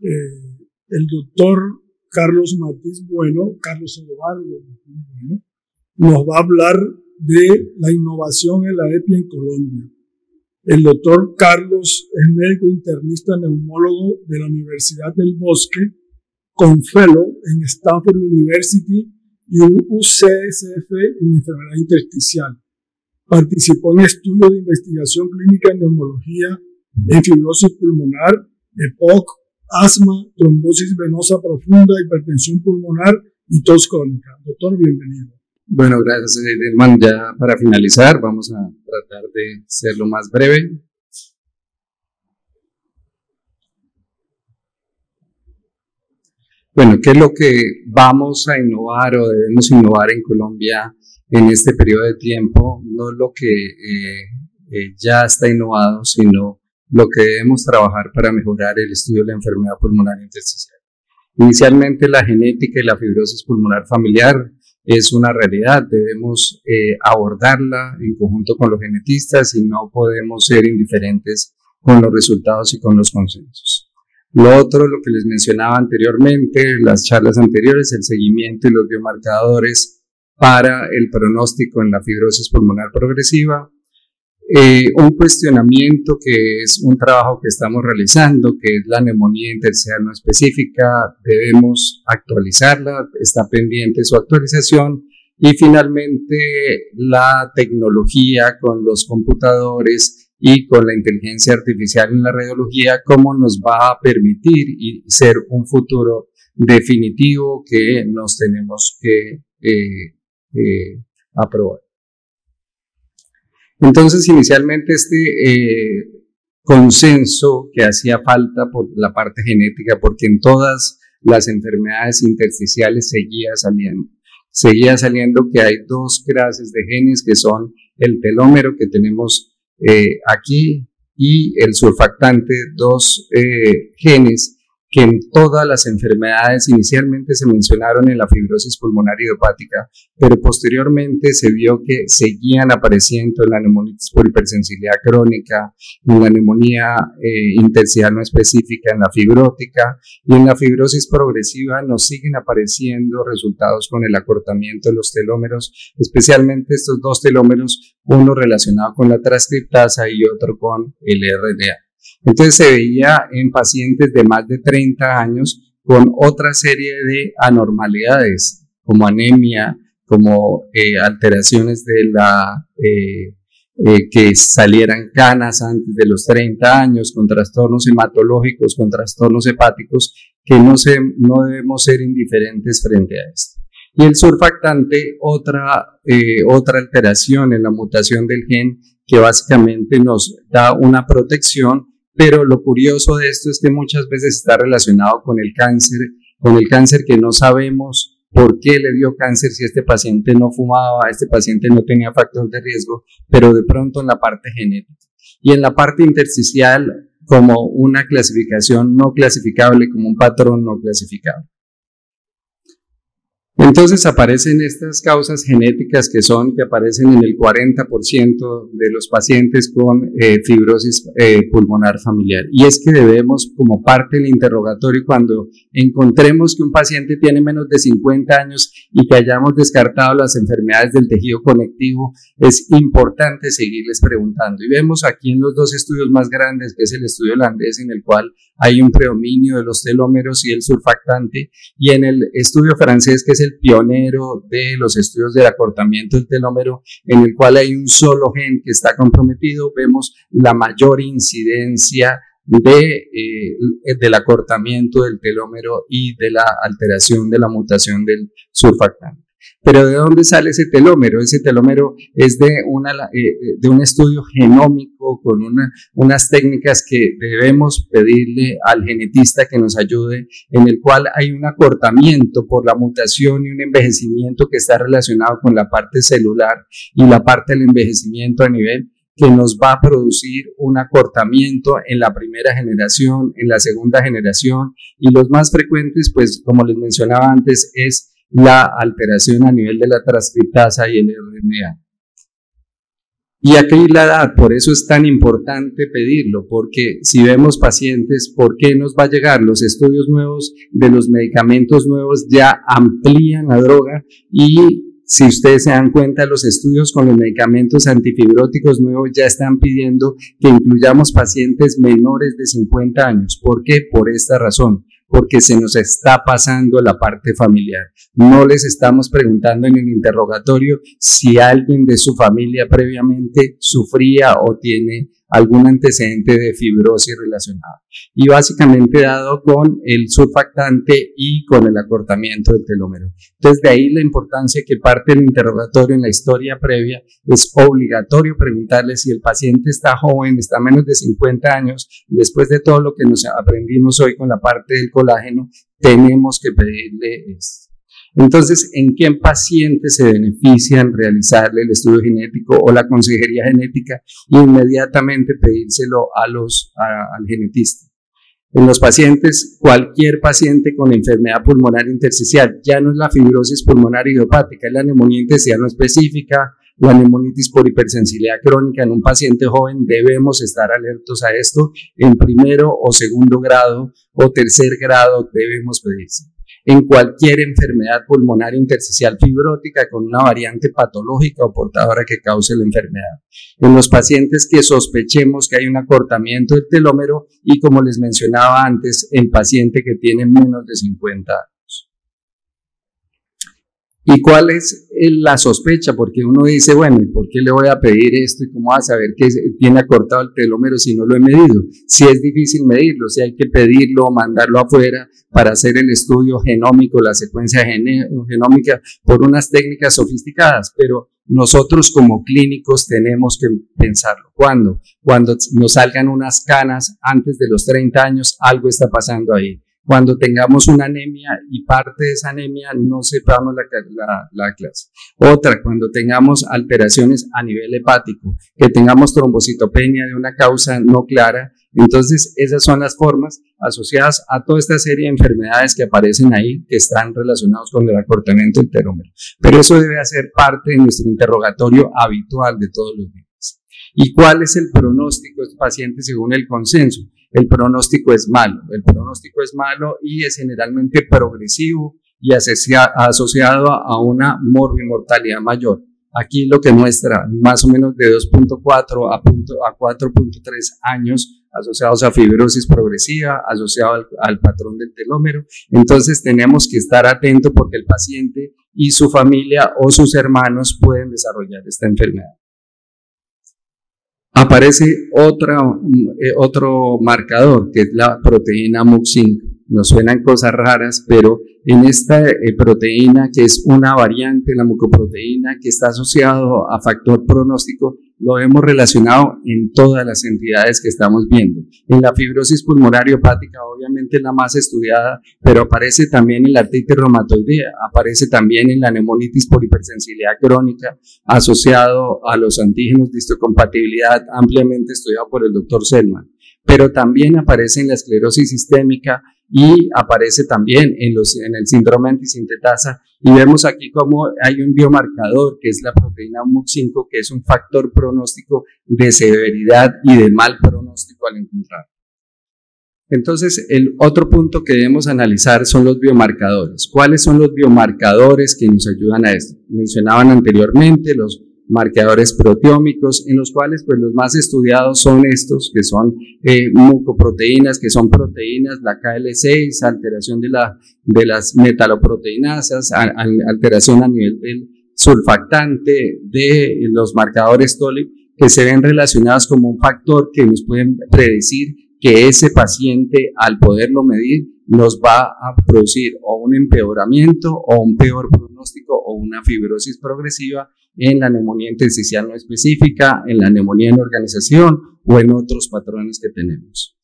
eh, el doctor Carlos Martínez Bueno, Carlos Eduardo Bueno, nos va a hablar de la innovación en la EPI en Colombia. El doctor Carlos es médico internista neumólogo de la Universidad del Bosque, con fellow en Stanford University y un UCSF en enfermedad intersticial. Participó en estudios de investigación clínica en neumología, en fibrosis pulmonar, EPOC, asma, trombosis venosa profunda, hipertensión pulmonar y tos crónica. Doctor, bienvenido. Bueno, gracias, hermano. Ya para finalizar, vamos a tratar de ser lo más breve. Bueno, ¿qué es lo que vamos a innovar o debemos innovar en Colombia en este periodo de tiempo? No lo que eh, eh, ya está innovado, sino lo que debemos trabajar para mejorar el estudio de la enfermedad pulmonar intersticial. Inicialmente la genética y la fibrosis pulmonar familiar es una realidad, debemos eh, abordarla en conjunto con los genetistas y no podemos ser indiferentes con los resultados y con los consensos. Lo otro, lo que les mencionaba anteriormente, las charlas anteriores, el seguimiento y los biomarcadores para el pronóstico en la fibrosis pulmonar progresiva, eh, un cuestionamiento que es un trabajo que estamos realizando, que es la neumonía intersticial no específica, debemos actualizarla, está pendiente su actualización. Y finalmente, la tecnología con los computadores y con la inteligencia artificial en la radiología, cómo nos va a permitir y ser un futuro definitivo que nos tenemos que eh, eh, aprobar. Entonces, inicialmente este eh, consenso que hacía falta por la parte genética, porque en todas las enfermedades intersticiales seguía saliendo. Seguía saliendo que hay dos clases de genes que son el telómero que tenemos eh, aquí y el surfactante, dos eh, genes que en todas las enfermedades inicialmente se mencionaron en la fibrosis pulmonar idiopática, pero posteriormente se vio que seguían apareciendo en la neumonitis por hipersensibilidad crónica, en la neumonía eh, intersticial no específica, en la fibrótica y en la fibrosis progresiva nos siguen apareciendo resultados con el acortamiento de los telómeros, especialmente estos dos telómeros, uno relacionado con la transcriptasa y otro con el RNA. Entonces se veía en pacientes de más de 30 años con otra serie de anormalidades, como anemia, como eh, alteraciones de la eh, eh, que salieran canas antes de los 30 años, con trastornos hematológicos, con trastornos hepáticos, que no, se, no debemos ser indiferentes frente a esto. Y el surfactante, otra, otra alteración en la mutación del gen que básicamente nos da una protección pero lo curioso de esto es que muchas veces está relacionado con el cáncer, con el cáncer que no sabemos por qué le dio cáncer si este paciente no fumaba, este paciente no tenía factor de riesgo, pero de pronto en la parte genética. Y en la parte intersticial como una clasificación no clasificable, como un patrón no clasificable. Entonces aparecen estas causas genéticas que son, que aparecen en el 40% de los pacientes con eh, fibrosis eh, pulmonar familiar. Y es que debemos, como parte del interrogatorio, cuando encontremos que un paciente tiene menos de 50 años y que hayamos descartado las enfermedades del tejido conectivo, es importante seguirles preguntando. Y vemos aquí en los dos estudios más grandes, que es el estudio holandés, en el cual hay un predominio de los telómeros y el surfactante, y en el estudio francés, que es el pionero de los estudios del acortamiento del telómero, en el cual hay un solo gen que está comprometido, vemos la mayor incidencia de, eh, del acortamiento del telómero y de la alteración de la mutación del surfactante. Pero ¿de dónde sale ese telómero? Ese telómero es de, eh, de un estudio genómico con una, unas técnicas que debemos pedirle al genetista que nos ayude, en el cual hay un acortamiento por la mutación y un envejecimiento que está relacionado con la parte celular y la parte del envejecimiento a nivel que nos va a producir un acortamiento en la primera generación, en la segunda generación y los más frecuentes, pues como les mencionaba antes, es la alteración a nivel de la transcriptasa y el RNA. Y aquí la edad, por eso es tan importante pedirlo, porque si vemos pacientes, ¿por qué nos va a llegar? Los estudios nuevos de los medicamentos nuevos ya amplían la droga y si ustedes se dan cuenta, los estudios con los medicamentos antifibróticos nuevos ya están pidiendo que incluyamos pacientes menores de 50 años. ¿Por qué? Por esta razón porque se nos está pasando la parte familiar. No les estamos preguntando en el interrogatorio si alguien de su familia previamente sufría o tiene algún antecedente de fibrosis relacionada. Y básicamente dado con el surfactante y con el acortamiento del telómero. Entonces de ahí la importancia que parte del interrogatorio en la historia previa es obligatorio preguntarle si el paciente está joven, está menos de 50 años, después de todo lo que nos aprendimos hoy con la parte del colágeno, tenemos que pedirle esto. Entonces, ¿en qué pacientes se benefician realizarle el estudio genético o la consejería genética y inmediatamente pedírselo a los, al genetista? En los pacientes, cualquier paciente con enfermedad pulmonar intersticial, ya no es la fibrosis pulmonar idiopática, es la neumonía intersticial no específica, la neumonitis por hipersensibilidad crónica en un paciente joven, debemos estar alertos a esto. En primero o segundo grado o tercer grado debemos pedirse en cualquier enfermedad pulmonar intersticial fibrótica con una variante patológica o portadora que cause la enfermedad. En los pacientes que sospechemos que hay un acortamiento del telómero y como les mencionaba antes, el paciente que tiene menos de 50 años. ¿Y cuál es la sospecha? Porque uno dice, bueno, ¿y por qué le voy a pedir esto? ¿Y cómo va a saber que tiene acortado el telómero si no lo he medido? Si es difícil medirlo, si hay que pedirlo o mandarlo afuera para hacer el estudio genómico, la secuencia genómica, por unas técnicas sofisticadas, pero nosotros como clínicos tenemos que pensarlo. ¿Cuándo? Cuando nos salgan unas canas antes de los 30 años, algo está pasando ahí cuando tengamos una anemia y parte de esa anemia no sepamos la, la, clase. Otra, cuando tengamos alteraciones a nivel hepático, que tengamos trombocitopenia de una causa no clara. Entonces, esas son las formas asociadas a toda esta serie de enfermedades que aparecen ahí, que están relacionados con el acortamiento del telómero. Pero eso debe ser parte de nuestro interrogatorio habitual de todos los días. ¿Y cuál es el pronóstico de estos pacientes según el consenso? El pronóstico es malo. El pronóstico es malo y es generalmente progresivo y asociado a una morbimortalidad mayor. Aquí lo que muestra más o menos de 2.4 a, a 4.3 años asociados a fibrosis progresiva, asociado al, al, patrón del telómero. Entonces tenemos que estar atentos porque el paciente y su familia o sus hermanos pueden desarrollar esta enfermedad aparece otra, eh, otro marcador, que es la proteína MUC5. Nos suenan cosas raras, pero en esta eh, proteína, que es una variante, la mucoproteína, que está asociado a factor pronóstico, lo hemos relacionado en todas las entidades que estamos viendo. En la fibrosis pulmonar hepática, obviamente es la más estudiada, pero aparece también en la artritis reumatoidea, aparece también en la neumonitis por hipersensibilidad crónica, asociado a los antígenos de histocompatibilidad, ampliamente estudiado por el doctor Selman. Pero también aparece en la esclerosis sistémica y aparece también en, los, en el síndrome antisintetasa y vemos aquí cómo hay un biomarcador que es la proteína MUC5 que es un factor pronóstico de severidad y de mal pronóstico al encontrar. Entonces, el otro punto que debemos analizar son los biomarcadores. ¿Cuáles son los biomarcadores que nos ayudan a esto? Mencionaban anteriormente los marcadores proteómicos, en los cuales pues los más estudiados son estos, que son eh, mucoproteínas, que son proteínas, la KL6, alteración de, la, de las metaloproteinasas, alteración a nivel del sulfactante, de los marcadores TOLI, que se ven relacionados como un factor que nos pueden predecir que ese paciente, al poderlo medir, nos va a producir o un empeoramiento o un peor pronóstico o una fibrosis progresiva en la neumonía intersticial no específica, en la neumonía en organización o en otros patrones que tenemos.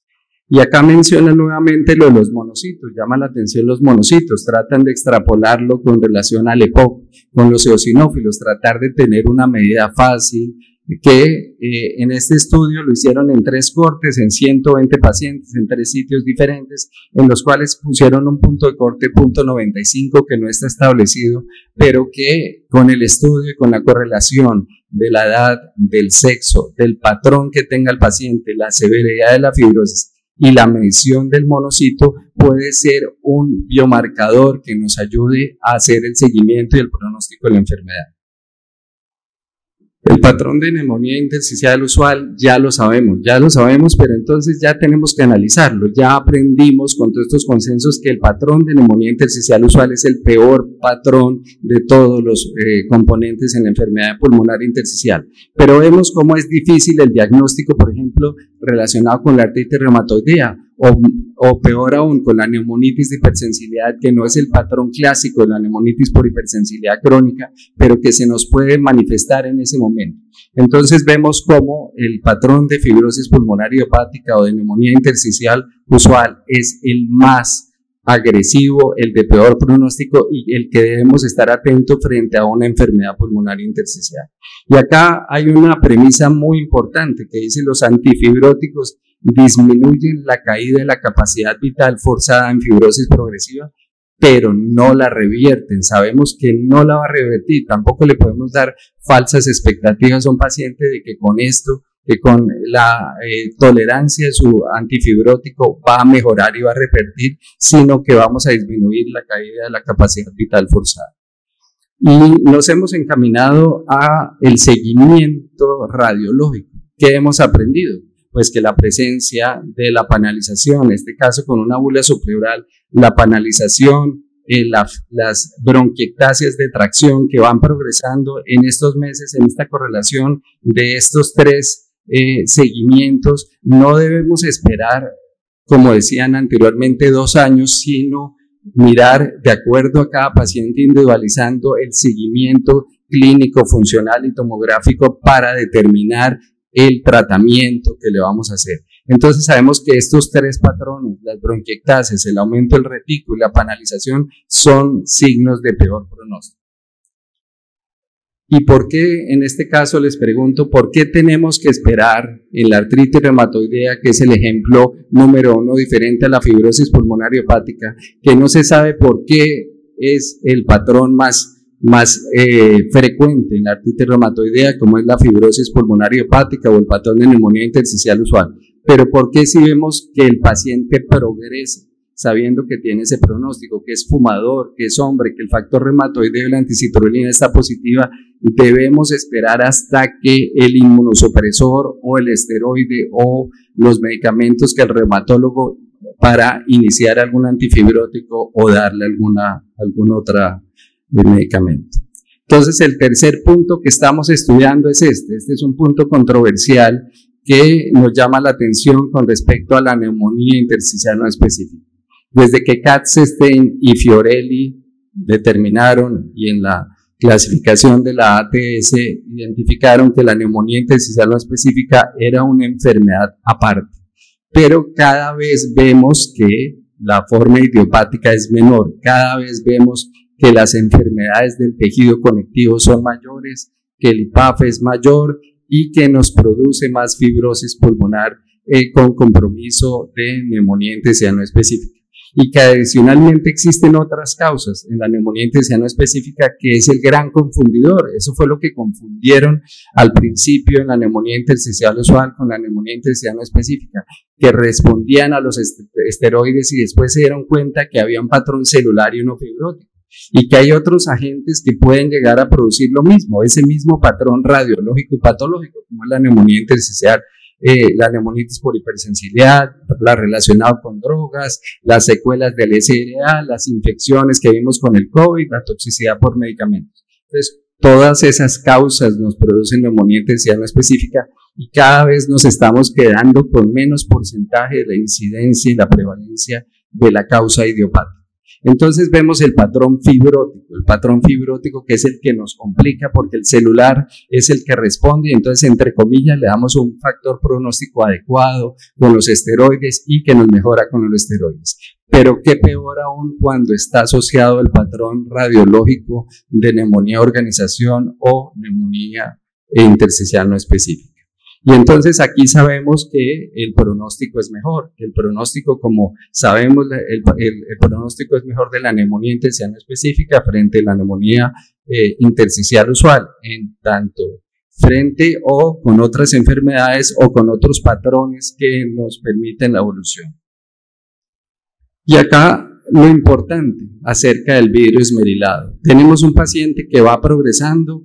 Y acá menciona nuevamente lo de los monocitos, llama la atención los monocitos, tratan de extrapolarlo con relación al EPOC, con los eosinófilos, tratar de tener una medida fácil, que eh, en este estudio lo hicieron en tres cortes, en 120 pacientes, en tres sitios diferentes, en los cuales pusieron un punto de corte punto 95 que no está establecido, pero que con el estudio y con la correlación de la edad, del sexo, del patrón que tenga el paciente, la severidad de la fibrosis y la medición del monocito puede ser un biomarcador que nos ayude a hacer el seguimiento y el pronóstico de la enfermedad. El patrón de neumonía intersticial usual ya lo sabemos, ya lo sabemos, pero entonces ya tenemos que analizarlo. Ya aprendimos con todos estos consensos que el patrón de neumonía intersticial usual es el peor patrón de todos los eh, componentes en la enfermedad pulmonar intersticial. Pero vemos cómo es difícil el diagnóstico, por ejemplo, relacionado con la artritis reumatoidea o, peor aún con la neumonitis de hipersensibilidad, que no es el patrón clásico de la neumonitis por hipersensibilidad crónica, pero que se nos puede manifestar en ese momento. Entonces vemos cómo el patrón de fibrosis pulmonar idiopática o de neumonía intersticial usual es el más agresivo, el de peor pronóstico y el que debemos estar atentos frente a una enfermedad pulmonar intersticial. Y acá hay una premisa muy importante que dice los antifibróticos disminuyen la caída de la capacidad vital forzada en fibrosis progresiva, pero no la revierten. Sabemos que no la va a revertir. Tampoco le podemos dar falsas expectativas a un paciente de que con esto, que con la eh, tolerancia de su antifibrótico va a mejorar y va a revertir, sino que vamos a disminuir la caída de la capacidad vital forzada. Y nos hemos encaminado a el seguimiento radiológico. ¿Qué hemos aprendido? Pues que la presencia de la panalización, en este caso con una bula subpleural, la panalización, eh, las bronquiectasias de tracción que van progresando en estos meses, en esta correlación de estos tres eh, seguimientos, no debemos esperar, como decían anteriormente, dos años, sino mirar de acuerdo a cada paciente individualizando el seguimiento clínico, funcional y tomográfico para determinar el tratamiento que le vamos a hacer. Entonces sabemos que estos tres patrones, las bronquiectasias, el aumento del retículo y la panalización, son signos de peor pronóstico. ¿Y por qué en este caso les pregunto, por qué tenemos que esperar en la artritis reumatoidea, que es el ejemplo número uno diferente a la fibrosis pulmonar hepática, que no se sabe por qué es el patrón más más eh, frecuente en la artritis reumatoidea, como es la fibrosis pulmonar hepática o el patrón de neumonía intersticial usual. Pero ¿por qué si vemos que el paciente progrese sabiendo que tiene ese pronóstico, que es fumador, que es hombre, que el factor reumatoide de la anticitrulina está positiva, debemos esperar hasta que el inmunosupresor o el esteroide o los medicamentos que el reumatólogo para iniciar algún antifibrótico o darle alguna, alguna otra de medicamento. Entonces, el tercer punto que estamos estudiando es este. Este es un punto controversial que nos llama la atención con respecto a la neumonía intersticial no específica. Desde que Katzenstein y Fiorelli determinaron y en la clasificación de la ATS identificaron que la neumonía intersticial no específica era una enfermedad aparte. Pero cada vez vemos que la forma idiopática es menor, cada vez vemos que las enfermedades del tejido conectivo son mayores, que el IPAF es mayor y que nos produce más fibrosis pulmonar eh, con compromiso de neumonía no específica. Y que adicionalmente existen otras causas en la neumonía no específica que es el gran confundidor. Eso fue lo que confundieron al principio en la neumonía intersticial usual con la neumonía no específica, que respondían a los esteroides y después se dieron cuenta que había un patrón celular y uno fibrótico y que hay otros agentes que pueden llegar a producir lo mismo, ese mismo patrón radiológico y patológico, como la neumonía intersticial, eh, la neumonitis por hipersensibilidad, la relacionada con drogas, las secuelas del SRA, las infecciones que vimos con el COVID, la toxicidad por medicamentos. Entonces, todas esas causas nos producen neumonía intersticial no específica y cada vez nos estamos quedando con menos porcentaje de la incidencia y la prevalencia de la causa idiopática. Entonces vemos el patrón fibrótico, el patrón fibrótico que es el que nos complica porque el celular es el que responde y entonces entre comillas le damos un factor pronóstico adecuado con los esteroides y que nos mejora con los esteroides. Pero qué peor aún cuando está asociado el patrón radiológico de neumonía organización o neumonía intersticial no específica. Y entonces aquí sabemos que el pronóstico es mejor, el pronóstico, como sabemos, el, pronóstico es mejor de la neumonía intersticial específica frente a la neumonía eh, intersticial usual, en tanto frente o con otras enfermedades o con otros patrones que nos permiten la evolución. Y acá lo importante acerca del virus esmerilado. Tenemos un paciente que va progresando,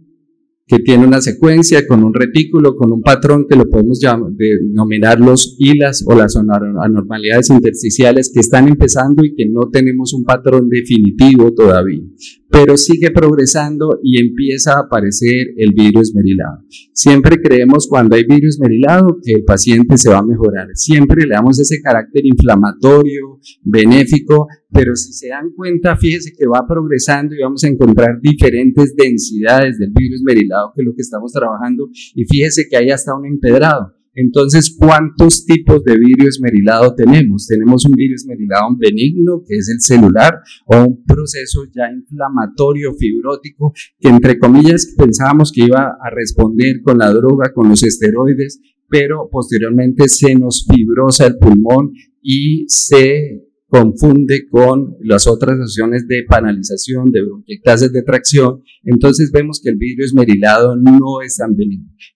que tiene una secuencia con un retículo, con un patrón que lo podemos denominar los hilas o las anormalidades intersticiales que están empezando y que no tenemos un patrón definitivo todavía pero sigue progresando y empieza a aparecer el virus merilado. Siempre creemos cuando hay virus merilado que el paciente se va a mejorar. Siempre le damos ese carácter inflamatorio, benéfico, pero si se dan cuenta, fíjese que va progresando y vamos a encontrar diferentes densidades del virus merilado, que es lo que estamos trabajando, y fíjese que hay hasta un empedrado. Entonces, ¿cuántos tipos de virus esmerilado tenemos? Tenemos un virus esmerilado benigno, que es el celular, o un proceso ya inflamatorio, fibrótico, que entre comillas pensábamos que iba a responder con la droga, con los esteroides, pero posteriormente se nos fibrosa el pulmón y se confunde con las otras opciones de panalización, de bronquiectasis de tracción, entonces vemos que el vidrio esmerilado no es tan.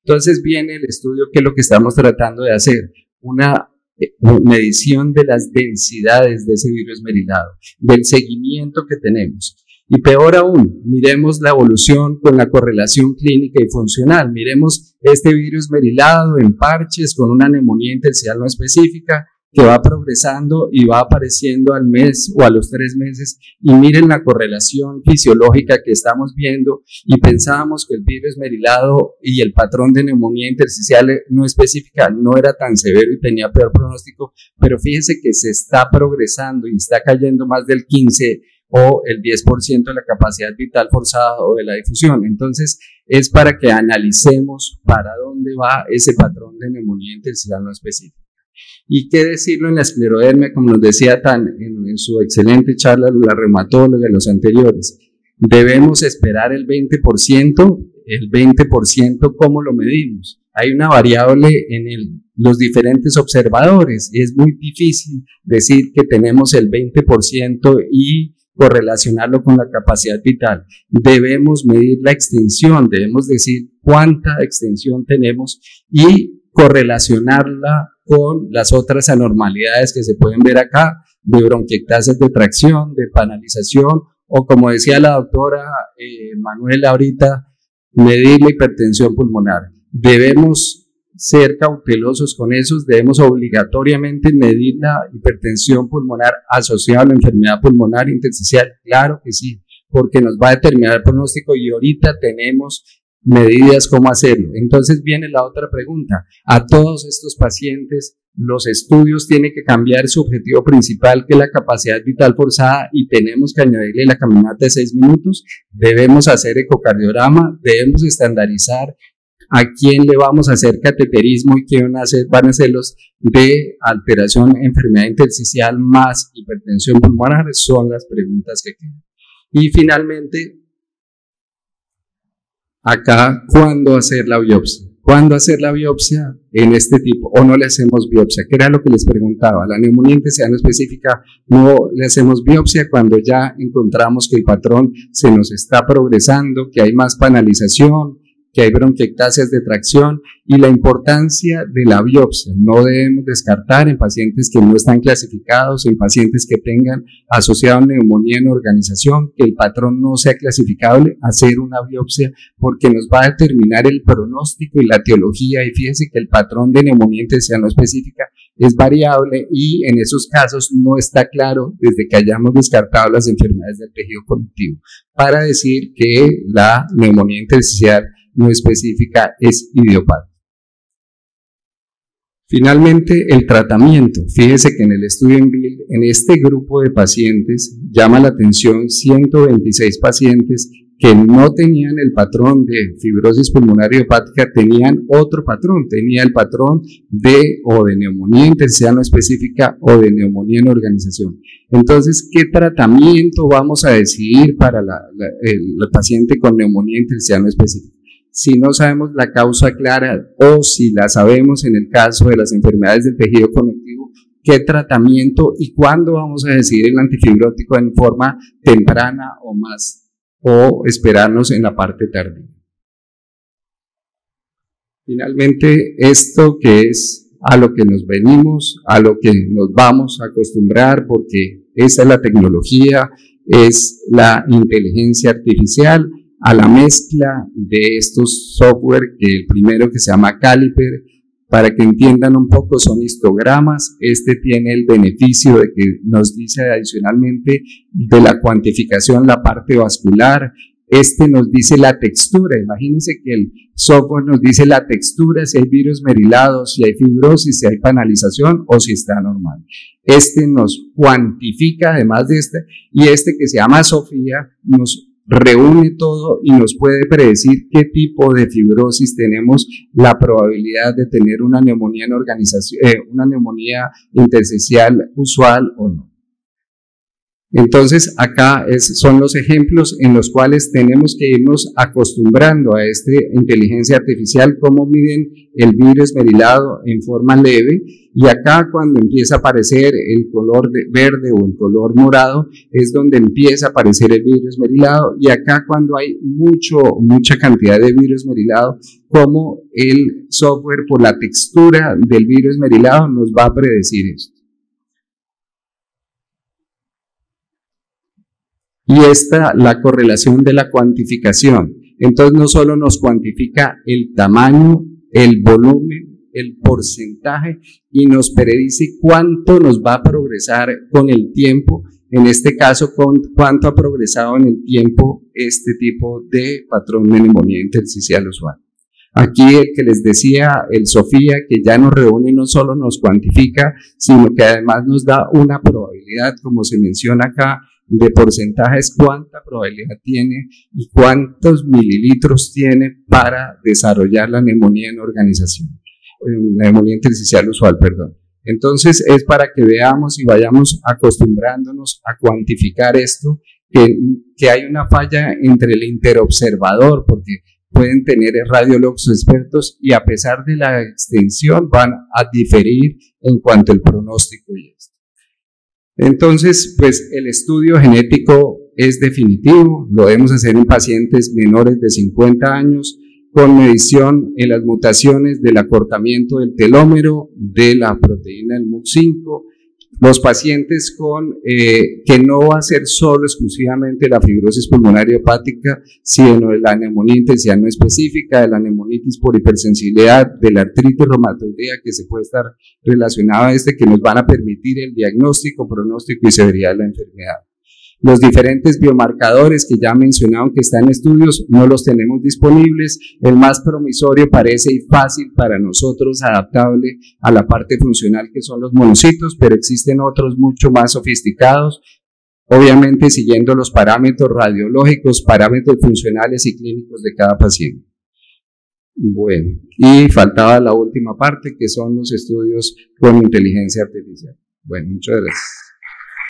Entonces viene el estudio que es lo que estamos tratando de hacer, una eh, medición de las densidades de ese vidrio esmerilado, del seguimiento que tenemos. Y peor aún, miremos la evolución con la correlación clínica y funcional. Miremos este virus esmerilado en parches con una neumonía intersticial no específica que va progresando y va apareciendo al mes o a los tres meses y miren la correlación fisiológica que estamos viendo y pensábamos que el virus merilado y el patrón de neumonía intersticial no específica no era tan severo y tenía peor pronóstico, pero fíjense que se está progresando y está cayendo más del 15 o el 10% de la capacidad vital forzada o de la difusión. Entonces, es para que analicemos para dónde va ese patrón de neumonía intersticial no específica. Y qué decirlo en la esclerodermia, como nos decía Tan en, su excelente charla la reumatóloga los anteriores. Debemos esperar el 20%, el 20%, ¿cómo lo medimos? Hay una variable en los diferentes observadores. Es muy difícil decir que tenemos el 20% y correlacionarlo con la capacidad vital. Debemos medir la extensión, debemos decir cuánta extensión tenemos y correlacionarla con las otras anormalidades que se pueden ver acá, de bronquiectasis de tracción, de panalización, o como decía la doctora eh, Manuela ahorita, medir la hipertensión pulmonar. Debemos ser cautelosos con eso, debemos obligatoriamente medir la hipertensión pulmonar asociada a la enfermedad pulmonar intersticial, claro que sí, porque nos va a determinar el pronóstico y ahorita tenemos medidas cómo hacerlo. Entonces viene la otra pregunta. A todos estos pacientes, los estudios tienen que cambiar su objetivo principal, que es la capacidad vital forzada, y tenemos que añadirle la caminata de seis minutos. Debemos hacer ecocardiograma, debemos estandarizar a quién le vamos a hacer cateterismo y quién van a, hacer, van a ser los de alteración, enfermedad intersticial más hipertensión pulmonar, son las preguntas que quedan. Y finalmente, acá cuándo hacer la biopsia. ¿Cuándo hacer la biopsia en este tipo? ¿O no le hacemos biopsia? ¿Qué era lo que les preguntaba? La neumonía no específica, no le hacemos biopsia cuando ya encontramos que el patrón se nos está progresando, que hay más panalización, que hay bronquiectasias de tracción y la importancia de la biopsia. No debemos descartar en pacientes que no están clasificados, en pacientes que tengan asociado neumonía en organización, que el patrón no sea clasificable, hacer una biopsia porque nos va a determinar el pronóstico y la teología. Y fíjense que el patrón de neumonía no específica es variable y en esos casos no está claro desde que hayamos descartado las enfermedades del tejido conectivo para decir que la neumonía intersticial no específica es idiopática. Finalmente, el tratamiento. Fíjese que en el estudio en Bill, en este grupo de pacientes, llama la atención 126 pacientes que no tenían el patrón de fibrosis pulmonar idiopática, tenían otro patrón, tenía el patrón de o de neumonía intersticial no específica o de neumonía en organización. Entonces, ¿qué tratamiento vamos a decidir para el, paciente con neumonía intersticial no específica? Si no sabemos la causa clara o si la sabemos en el caso de las enfermedades del tejido conectivo, qué tratamiento y cuándo vamos a decidir el antifibrótico en forma temprana o más, o esperarnos en la parte tardía. Finalmente, esto que es a lo que nos venimos, a lo que nos vamos a acostumbrar, porque esa es la tecnología, es la inteligencia artificial, a la mezcla de estos software, que el primero que se llama Caliper, para que entiendan un poco, son histogramas. Este tiene el beneficio de que nos dice adicionalmente de la cuantificación la parte vascular. Este nos dice la textura. Imagínense que el software nos dice la textura, si hay virus merilado, si hay fibrosis, si hay panalización o si está normal. Este nos cuantifica además de este y este que se llama Sofía nos reúne todo y nos puede predecir qué tipo de fibrosis tenemos la probabilidad de tener una neumonía en organización, eh, una neumonía intersticial usual o no. Entonces, acá son los ejemplos en los cuales tenemos que irnos acostumbrando a esta inteligencia artificial, cómo miden el virus merilado en forma leve. Y acá cuando empieza a aparecer el color verde o el color morado, es donde empieza a aparecer el virus merilado. Y acá cuando hay mucho, mucha cantidad de virus merilado, como el software por la textura del virus merilado nos va a predecir esto. Y esta, la correlación de la cuantificación. Entonces no solo nos cuantifica el tamaño, el volumen, el porcentaje y nos predice cuánto nos va a progresar con el tiempo, en este caso con cuánto ha progresado en el tiempo este tipo de patrón de neumonía intersticial usual. Aquí el que les decía, el Sofía, que ya nos reúne no solo nos cuantifica, sino que además nos da una probabilidad, como se menciona acá, de porcentajes, cuánta probabilidad tiene y cuántos mililitros tiene para desarrollar la neumonía en organización, la neumonía intersticial usual, perdón. Entonces es para que veamos y vayamos acostumbrándonos a cuantificar esto, que, que hay una falla entre el interobservador, porque pueden tener radiólogos expertos y a pesar de la extensión van a diferir en cuanto al pronóstico y esto. Entonces, pues el estudio genético es definitivo, lo debemos hacer en pacientes menores de 50 años con medición en las mutaciones del acortamiento del telómero de la proteína del MUC5, los pacientes con, eh, que no va a ser solo exclusivamente la fibrosis pulmonar hepática, sino de la neumonía intensidad no específica, de la neumonitis por hipersensibilidad, de la artritis reumatoidea que se puede estar relacionada a este, que nos van a permitir el diagnóstico, pronóstico y severidad de la enfermedad. Los diferentes biomarcadores que ya mencionaron que están en estudios no los tenemos disponibles. El más promisorio parece y fácil para nosotros, adaptable a la parte funcional que son los monocitos, pero existen otros mucho más sofisticados, obviamente siguiendo los parámetros radiológicos, parámetros funcionales y clínicos de cada paciente. Bueno, y faltaba la última parte que son los estudios con inteligencia artificial. Bueno, muchas gracias.